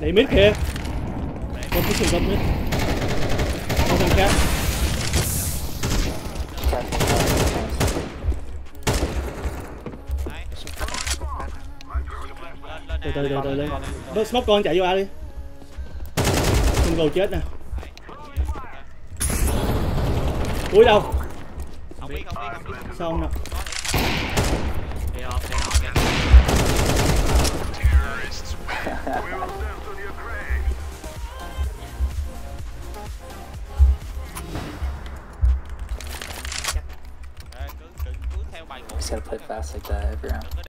Để mít kìa. Con cái sừng con mít Con thằng khác. Từ từ từ từ lên Bớt smoke con chạy vô A đi. Không gồ chết nè. Cuối đâu. Sao không nè Just gotta play fast like that every round.